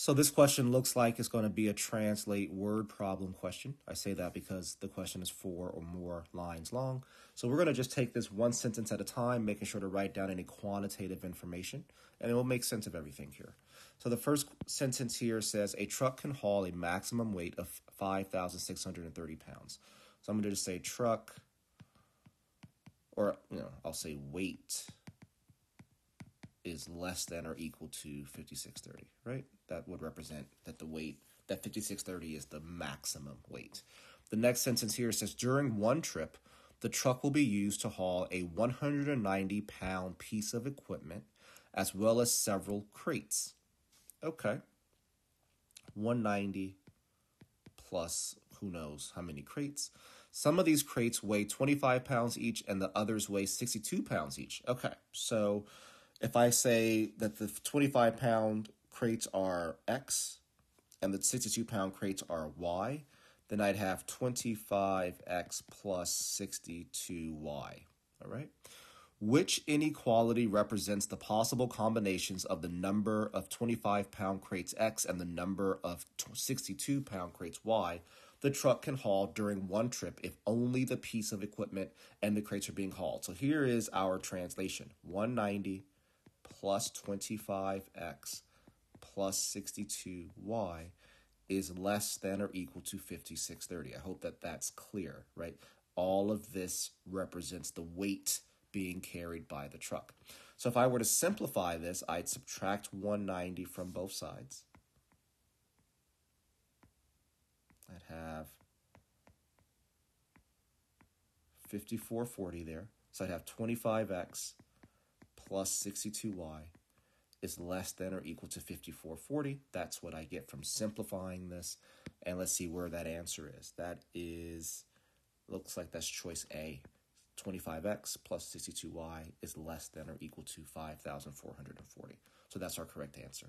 So this question looks like it's going to be a translate word problem question. I say that because the question is four or more lines long. So we're going to just take this one sentence at a time, making sure to write down any quantitative information, and it will make sense of everything here. So the first sentence here says a truck can haul a maximum weight of 5,630 pounds. So I'm going to just say truck, or you know, I'll say weight is less than or equal to 5630, right? That would represent that the weight, that 5630 is the maximum weight. The next sentence here says during one trip, the truck will be used to haul a 190 pound piece of equipment as well as several crates. Okay. 190 plus who knows how many crates. Some of these crates weigh 25 pounds each and the others weigh 62 pounds each. Okay. So if I say that the 25 pound crates are X and the 62 pound crates are Y, then I'd have 25X plus 62Y. All right. Which inequality represents the possible combinations of the number of 25 pound crates X and the number of 62 pound crates Y the truck can haul during one trip if only the piece of equipment and the crates are being hauled? So here is our translation 190 plus 25x plus 62y is less than or equal to 5630. I hope that that's clear, right? All of this represents the weight being carried by the truck. So if I were to simplify this, I'd subtract 190 from both sides. I'd have 5440 there. So I'd have 25x plus 62y is less than or equal to 5440. That's what I get from simplifying this. And let's see where that answer is. That is, looks like that's choice A. 25x plus 62y is less than or equal to 5,440. So that's our correct answer.